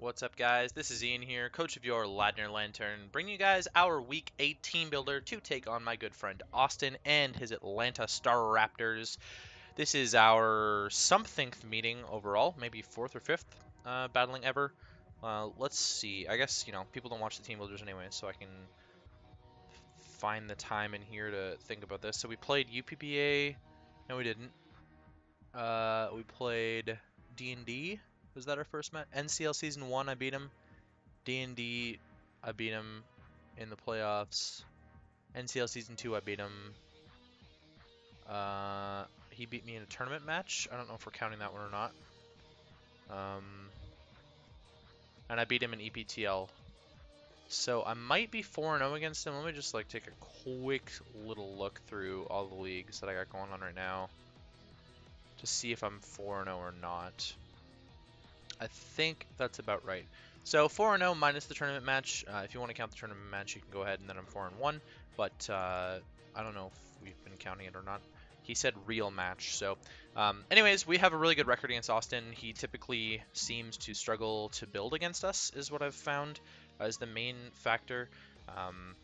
What's up, guys? This is Ian here, coach of your Ladner Lanturn, bringing you guys our Week 8 team builder to take on my good friend Austin and his Atlanta Staraptors. This is our somethingth meeting overall, maybe fourth or fifth uh, battling ever. Uh, let's see. I guess, you know, people don't watch the team builders anyway, so I can find the time in here to think about this. So we played UPBA. No, we didn't. Uh, we played D&D. Was that our first match? NCL Season 1, I beat him. D&D, I beat him in the playoffs. NCL Season 2, I beat him. Uh, he beat me in a tournament match. I don't know if we're counting that one or not. Um, and I beat him in EPTL. So I might be 4-0 against him. Let me just like take a quick little look through all the leagues that I got going on right now to see if I'm 4-0 or not. I think that's about right. So 4-0 minus the tournament match. Uh, if you want to count the tournament match, you can go ahead and then I'm 4-1. But uh, I don't know if we've been counting it or not. He said real match. So um, anyways, we have a really good record against Austin. He typically seems to struggle to build against us, is what I've found as the main factor. Um,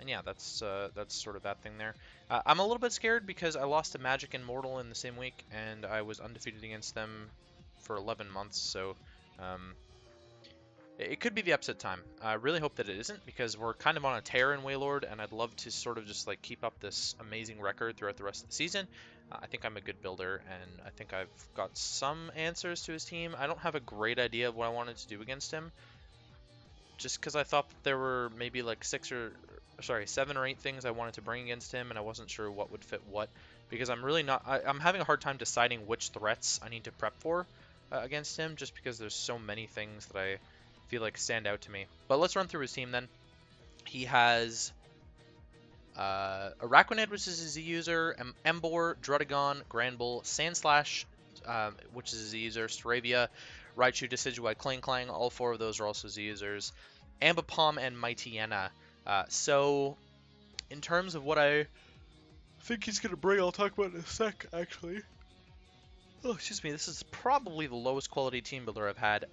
and yeah, that's uh, that's sort of that thing there. Uh, I'm a little bit scared because I lost to Magic and Mortal in the same week, and I was undefeated against them for 11 months, so um, it could be the upset time. I really hope that it isn't because we're kind of on a tear in WAILORD, and I'd love to sort of just like keep up this amazing record throughout the rest of the season. Uh, I think I'm a good builder, and I think I've got some answers to his team. I don't have a great idea of what I wanted to do against him, just because I thought there were maybe like six or sorry seven or eight things I wanted to bring against him, and I wasn't sure what would fit what because I'm really not. I, I'm having a hard time deciding which threats I need to prep for uh, against him just because there's so many things that I feel like stand out to me. But let's run through his team then. He has uh, Araquanid, which is Z user, em Emboar, Druddigon, Granbull, Sandslash, um, which is Z user, Staravia, Raichu, Decidueye, Klinklang, all four of those are also users, Ambipom, and Mightyena. Uh, so, in terms of what I think he's going to bring, I'll talk about in a sec, actually. Oh, excuse me. This is probably the lowest quality team builder I've had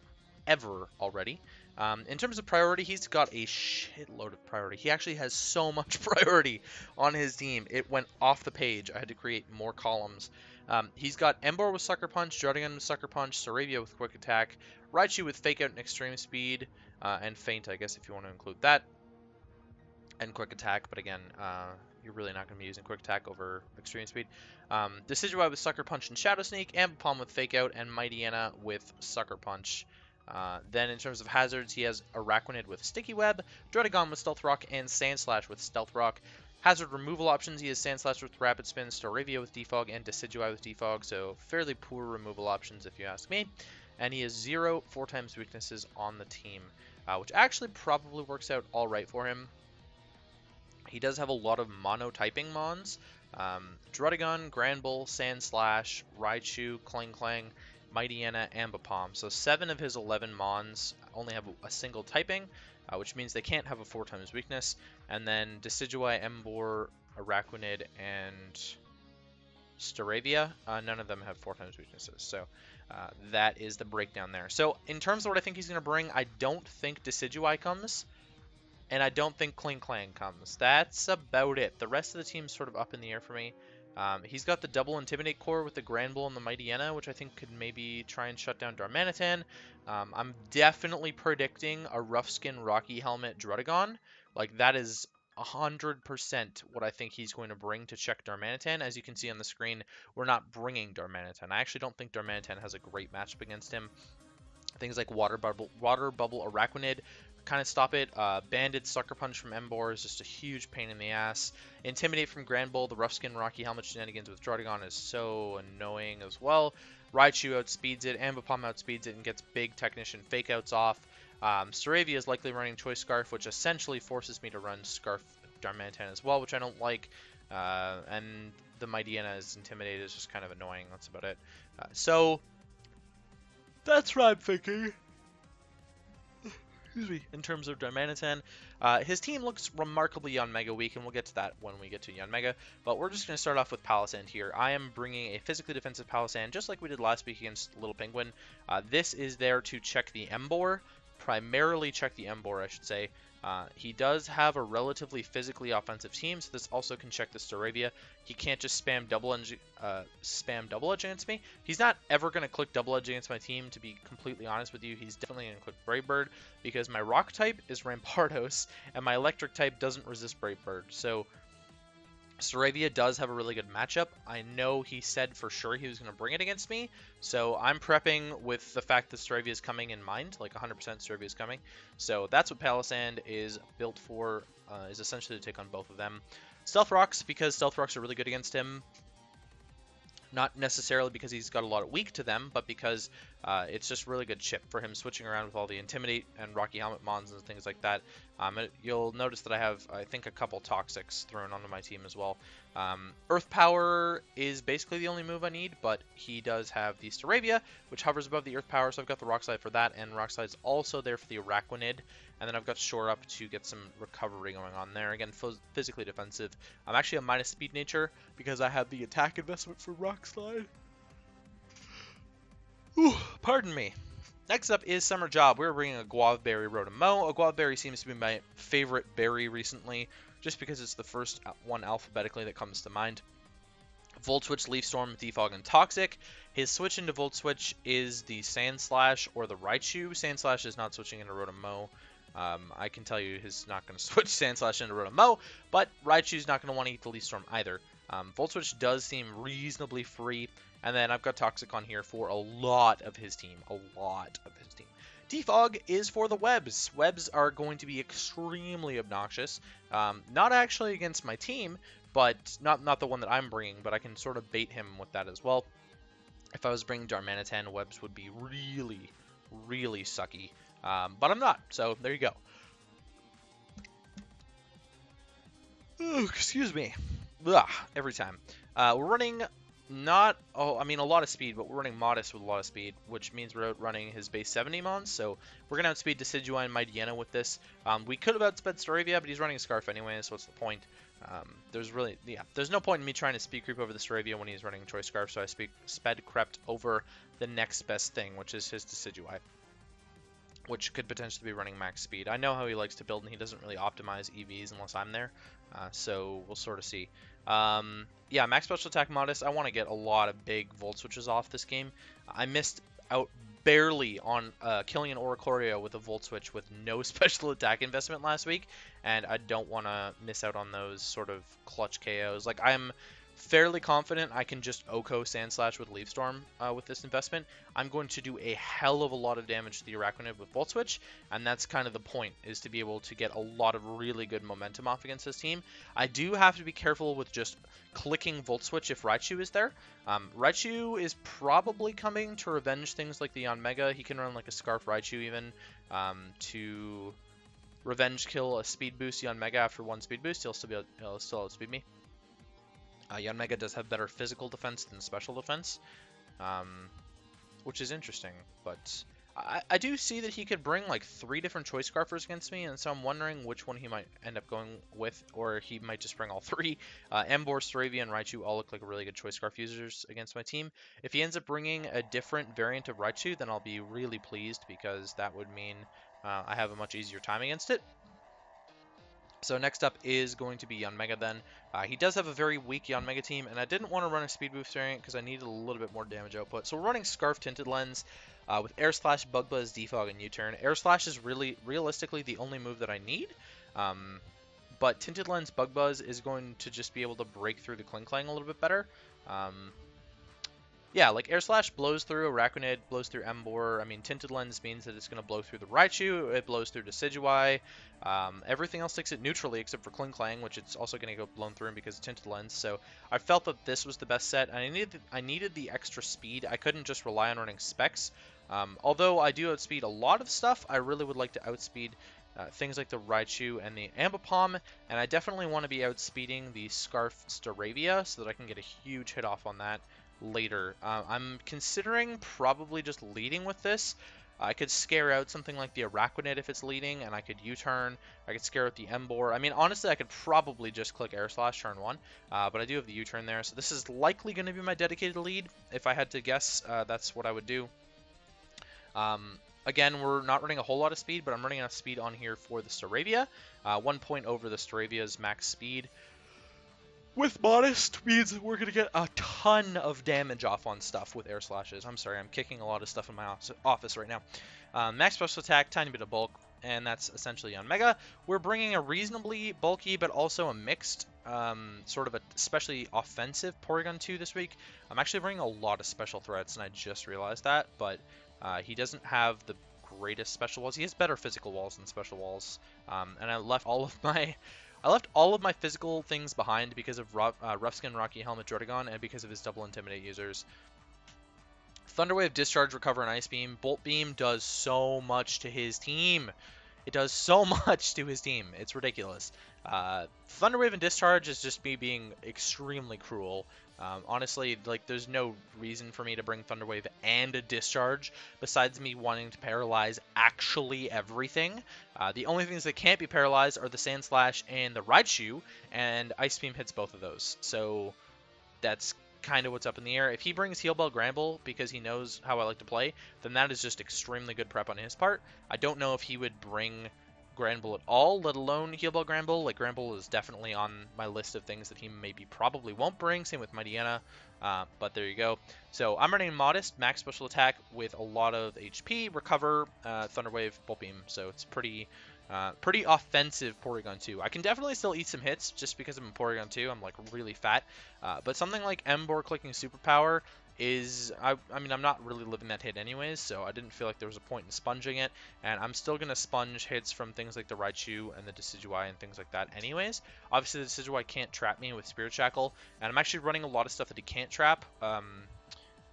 ever already. Um, in terms of priority, he's got a shitload of priority. He actually has so much priority on his team. It went off the page. I had to create more columns. Um, he's got Emboar with Sucker Punch, Druddigon with Sucker Punch, Staravia with Quick Attack, Raichu with Fake Out and Extreme Speed, uh, and Feint, I guess, if you want to include that, and Quick Attack. But again, uh, you're really not going to be using Quick Attack over Extreme Speed. Um, Decidueye with Sucker Punch and Shadow Sneak, Ambipom with Fake Out, and Mightyena with Sucker Punch. Uh, then in terms of hazards, he has Araquanid with Sticky Web, Druddigon with Stealth Rock, and Sandslash with Stealth Rock. Hazard removal options, he has Sandslash with Rapid Spin, Staravia with Defog, and Decidueye with Defog, so fairly poor removal options if you ask me. And he has zero four times weaknesses on the team, uh, which actually probably works out alright for him. He does have a lot of mono-typing mons. Um, Druddigon, Granbull, Sandslash, Raichu, Klinklang, Mightyena, Ambipom. So seven of his 11 mons only have a single typing, uh, which means they can't have a four times weakness. And then Decidueye, Emboar, Araquanid, and Staravia, uh, none of them have four times weaknesses. So uh, that is the breakdown there. So in terms of what I think he's going to bring, I don't think Decidueye comes and I don't think Klinklang comes. That's about it. The rest of the team's sort of up in the air for me. Um, he's got the double Intimidate core with the Granbull and the Mightyena, which I think could maybe try and shut down Darmanitan. Um, I'm definitely predicting a Rough Skin Rocky Helmet Druddigon. Like, that is 100% what I think he's going to bring to check Darmanitan. As you can see on the screen, we're not bringing Darmanitan. I actually don't think Darmanitan has a great matchup against him. Things like Water Bubble, Water Bubble Araquanid kind of stop it. Uh, Banded Sucker Punch from Emboar is just a huge pain in the ass. Intimidate from Granbull, the Rough Skin Rocky Helmet shenanigans with Druddigon is so annoying as well. Raichu outspeeds it, Ambipom outspeeds it, and gets big Technician Fake Outs off. Um, is likely running Choice Scarf, which essentially forces me to run Scarf Darmanitan as well, which I don't like. Uh, and the Mightyena is Intimidate is just kind of annoying. That's about it. Uh, so, that's what I'm thinking. Excuse me, in terms of Darmanitan. Uh, his team looks remarkably Yanmega weak, and we'll get to that when we get to Yanmega. But we're just going to start off with Palossand here. I am bringing a physically defensive Palossand, just like we did last week against Little Penguin. Uh, this is there to check the Emboar, primarily check the Emboar, I should say. Uh, he does have a relatively physically offensive team, so this also can check the Staravia. He can't just spam double edge, uh, spam double edge against me. He's not ever going to click double edge against my team, to be completely honest with you. He's definitely going to click Brave Bird because my rock type is Rampardos and my electric type doesn't resist Brave Bird. So Staravia does have a really good matchup. I know he said for sure he was going to bring it against me, so I'm prepping with the fact that Staravia is coming in mind, like 100% Staravia is coming. So that's what Palossand is built for, uh, is essentially to take on both of them. Stealth Rocks, because Stealth Rocks are really good against him, not necessarily because he's got a lot of weak to them, but because uh, it's just really good chip for him switching around with all the Intimidate and Rocky Helmet Mons and things like that. Um, you'll notice that I have, I think, a couple Toxics thrown onto my team as well. Um, Earth Power is basically the only move I need, but he does have the Staravia, which hovers above the Earth Power, so I've got the Rock Slide for that, and Rock Slide's also there for the Araquanid, and then I've got Shore Up to get some recovery going on there. Again, physically defensive. I'm actually a minus speed nature because I have the attack investment for Rock Slide. Ooh, pardon me. Next up is Summer Job. We're bringing Aguav Berry Rotom-Mow. Aguav Berry seems to be my favorite berry recently, just because it's the first one alphabetically that comes to mind. Volt Switch, Leaf Storm, Defog, and Toxic. His switch into Volt Switch is the Sandslash or the Raichu. Sandslash is not switching into Rotom-Mow. Um, I can tell you he's not going to switch Sandslash into Rotom-Mow, but Raichu's not going to want to eat the Leaf Storm either. Um, Volt Switch does seem reasonably free. And then I've got Toxic on here for a lot of his team. A lot of his team. Defog is for the webs. Webs are going to be extremely obnoxious. Um, not actually against my team, but not not the one that I'm bringing, but I can sort of bait him with that as well. If I was bringing Darmanitan, webs would be really, really sucky. Um, but I'm not, so there you go. Oh, excuse me. Ugh, every time. Uh, we're running not, oh, I mean, a lot of speed, but we're running Modest with a lot of speed, which means we're running his base 70 mons, so we're to outspeed Decidueye and Mightyena with this. Um, we could have outsped Staravia, but he's running Scarf anyway, so what's the point? Um, there's really, yeah, there's no point in me trying to speed creep over the Staravia when he's running Choice Scarf, so I speed, sped crept over the next best thing, which is his Decidueye which could potentially be running max speed. I know how he likes to build, and he doesn't really optimize EVs unless I'm there, uh, so we'll sort of see. Um, yeah, max special attack modest. I want to get a lot of big volt switches off this game. I missed out barely on uh, killing an Oricorio with a Volt Switch with no special attack investment last week, and I don't want to miss out on those sort of clutch KOs. Like, I'm fairly confident I can just OHKO Sandslash with Leaf Storm uh, with this investment. I'm going to do a hell of a lot of damage to the Araquanid with Volt Switch, and that's kind of the point, is to be able to get a lot of really good momentum off against this team. I do have to be careful with just clicking Volt Switch if Raichu is there. Um, Raichu is probably coming to revenge things like the Yanmega. He can run like a Scarf Raichu even um, to revenge kill a speed boost Yanmega after one speed boost. He'll still be able, he'll still outspeed me. Uh, Yanmega does have better physical defense than special defense, um, which is interesting. But I, I, do see that he could bring like three different choice scarfers against me, and so I'm wondering which one he might end up going with, or he might just bring all three. Uh, Emboar, Staravia, and Raichu all look like really good choice scarf users against my team. If he ends up bringing a different variant of Raichu, then I'll be really pleased because that would mean uh, I have a much easier time against it. So next up is going to be Yanmega then. Uh, he does have a very weak Yanmega team, and I didn't want to run a Speed Boost variant because I needed a little bit more damage output. So we're running Scarf Tinted Lens uh, with Air Slash, Bug Buzz, Defog, and U-Turn. Air Slash is really, realistically, the only move that I need. Um, but Tinted Lens Bug Buzz is going to just be able to break through the Klinklang a little bit better. Um, yeah, like Air Slash blows through Araquanid, blows through Emboar. I mean, Tinted Lens means that it's going to blow through the Raichu. It blows through Decidueye. Um, everything else takes it neutrally except for Klinklang, which it's also going to go blown through because of Tinted Lens. So I felt that this was the best set, and I needed the, I needed the extra speed. I couldn't just rely on running specs. Um, although I do outspeed a lot of stuff, I really would like to outspeed uh, things like the Raichu and the Ambipom, and I definitely want to be outspeeding the Scarf Staravia so that I can get a huge hit off on that later. Uh, I'm considering probably just leading with this. I could scare out something like the Araquanid if it's leading, and I could U-turn. I could scare out the Emboar. I mean, honestly, I could probably just click Air Slash turn one, uh, but I do have the U-turn there, so this is likely going to be my dedicated lead. If I had to guess, uh, that's what I would do. Um, again, we're not running a whole lot of speed, but I'm running enough speed on here for the Staravia. Uh, one point over the Staravia's max speed with modest means we're going to get a ton of damage off on stuff with air slashes. I'm sorry, I'm kicking a lot of stuff in my office right now. Um, max special attack, tiny bit of bulk, and that's essentially Yanmega. We're bringing a reasonably bulky but also a mixed um, sort of a especially offensive Porygon 2 this week. I'm actually bringing a lot of special threats, and I just realized that, but uh, he doesn't have the greatest special walls. He has better physical walls than special walls, um, and I left all of my I left all of my physical things behind because of rough, uh, Rough Skin Rocky Helmet Druddigon and because of his double Intimidate users. Thunderwave, Discharge, Recover, and Ice Beam. Bolt Beam does so much to his team. It does so much to his team. It's ridiculous. Uh, Thunderwave and Discharge is just me being extremely cruel. Um, honestly, like there's no reason for me to bring Thunderwave and a Discharge besides me wanting to paralyze actually everything. Uh, the only things that can't be paralyzed are the Sandslash and the Raichu, and Ice Beam hits both of those. So that's kind of what's up in the air. If he brings Heal Bell Granbull because he knows how I like to play, then that is just extremely good prep on his part. I don't know if he would bring Granbull at all, let alone Heal Bell Granbull. Like, Granbull is definitely on my list of things that he maybe probably won't bring. Same with Mightyena. Uh, but there you go. So I'm running Modest, max special attack with a lot of HP, Recover, uh, Thunderwave, Bolt Beam. So it's pretty uh, pretty offensive Porygon 2. I can definitely still eat some hits just because I'm a Porygon 2. I'm like really fat. Uh, but something like Emboar clicking Superpower is I, I mean I'm not really living that hit anyways so I didn't feel like there was a point in sponging it and I'm still gonna sponge hits from things like the Raichu and the Decidueye and things like that anyways. Obviously the Decidueye can't trap me with Spirit Shackle and I'm actually running a lot of stuff that he can't trap um,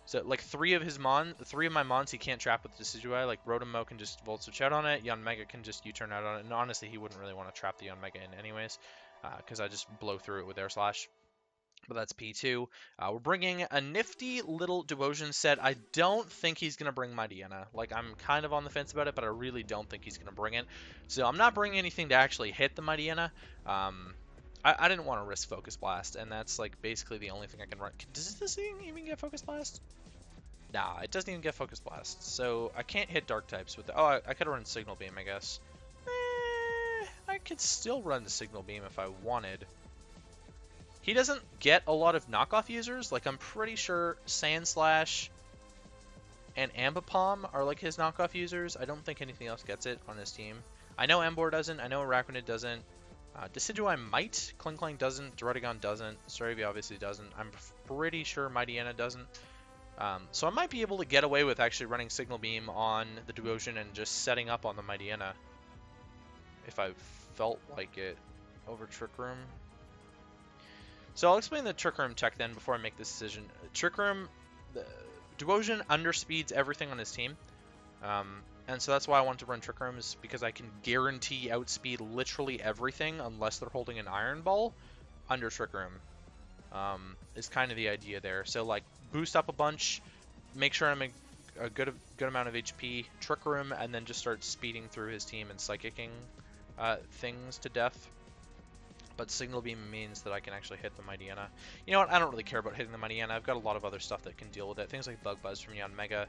so like three of his mon three of my mons he can't trap with Decidueye like Rotom can just Volt Switch out on it Yanmega can just U-turn out on it and honestly he wouldn't really want to trap the Yanmega in anyways because uh, I just blow through it with Air Slash but that's P2. Uh, we're bringing a nifty little Duosion set. I don't think he's going to bring Mightyena. Like, I'm kind of on the fence about it, but I really don't think he's going to bring it. So I'm not bringing anything to actually hit the Mightyena. Um, I, I didn't want to risk Focus Blast, and that's, like, basically the only thing I can run. Does this thing even get Focus Blast? Nah, it doesn't even get Focus Blast. So I can't hit Dark types with the... Oh, I, I could run Signal Beam, I guess. Eh, I could still run Signal Beam if I wanted. He doesn't get a lot of knockoff users. Like, I'm pretty sure Sandslash and Ambipom are like his knockoff users. I don't think anything else gets it on his team. I know Emboar doesn't. I know Araquanid doesn't. Uh, Decidueye might. Klinklang doesn't. Druddigon doesn't. Staravia obviously doesn't. I'm pretty sure Mightyena doesn't. Um, so I might be able to get away with actually running Signal Beam on the Duosion and just setting up on the Mightyena. If I felt like it over Trick Room. So I'll explain the Trick Room tech then before I make this decision. Trick Room, the, underspeeds everything on his team. Um, and so that's why I want to run Trick Room is because I can guarantee outspeed literally everything unless they're holding an Iron Ball under Trick Room. Um, is kind of the idea there. So like boost up a bunch, make sure I'm a, a good good amount of HP, Trick Room, and then just start speeding through his team and psychicking uh, things to death but Signal Beam means that I can actually hit the Mightyena. You know what, I don't really care about hitting the Mightyena. I've got a lot of other stuff that can deal with it. Things like Bug Buzz from Yanmega,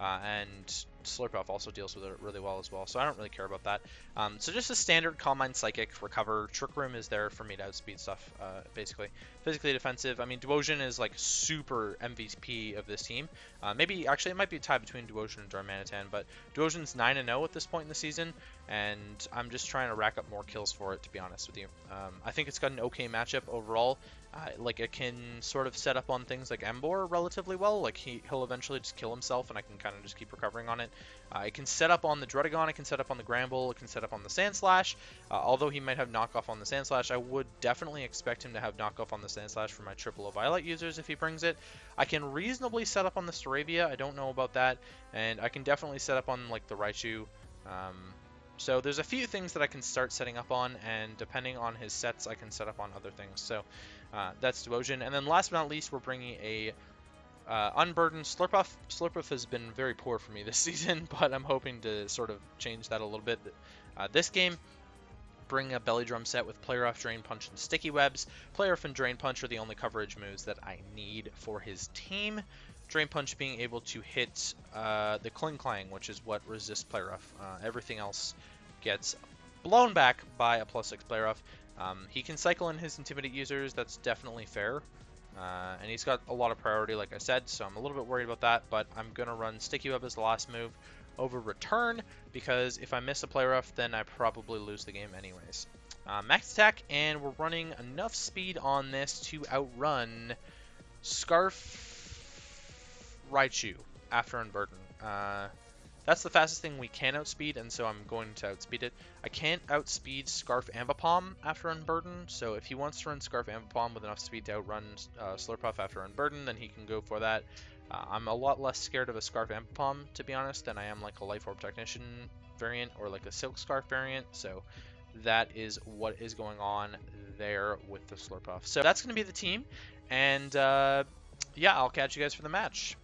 uh, and Slurpuff also deals with it really well as well, so I don't really care about that. Um, so just a standard Calm Mind Psychic, Recover, Trick Room is there for me to outspeed stuff, uh, basically. Physically defensive, I mean, Duosion is like super MVP of this team. Uh, maybe, actually, it might be a tie between Duosion and Darmanitan, but Duosion's 9-0 at this point in the season, and I'm just trying to rack up more kills for it, to be honest with you. Um, I think it's got an okay matchup overall. Uh, like it can sort of set up on things like Emboar relatively well. Like he he'll eventually just kill himself, and I can kind of just keep recovering on it. Uh, it can set up on the Druddigon, it can set up on the Granbull, it can set up on the Sandslash. Uh, although he might have knockoff on the Sandslash, I would definitely expect him to have knockoff on the Sandslash for my Triple O Violet users if he brings it. I can reasonably set up on the Staravia. I don't know about that, and I can definitely set up on like the Raichu. Um, so there's a few things that I can start setting up on, and depending on his sets, I can set up on other things. So uh, that's Duosion. And then last but not least, we're bringing a Uh, Unburden, Slurpuff. Slurpuff has been very poor for me this season, but I'm hoping to sort of change that a little bit. Uh, this game, bring a Belly Drum set with Play Rough, Drain Punch, and Sticky Webs. Play Rough and Drain Punch are the only coverage moves that I need for his team. Drain Punch being able to hit uh, the Klinklang, which is what resists Play Rough. Uh, everything else gets blown back by a plus 6 Play Rough. Um, he can cycle in his Intimidate users, that's definitely fair. Uh, and he's got a lot of priority, like I said, so I'm a little bit worried about that, but I'm going to run Sticky Web as the last move over Return, because if I miss a Play Rough, then I probably lose the game anyways. Uh, max attack, and we're running enough speed on this to outrun Scarf Raichu after Unburden. Uh, that's the fastest thing we can outspeed, and so I'm going to outspeed it. I can't outspeed Scarf Ambipom after Unburden, so if he wants to run Scarf Ambipom with enough speed to outrun uh, Slurpuff after Unburden, then he can go for that. Uh, I'm a lot less scared of a Scarf Ambipom, to be honest, than I am like a Life Orb Technician variant or like a Silk Scarf variant, so that is what is going on there with the Slurpuff. So that's going to be the team, and uh, yeah, I'll catch you guys for the match.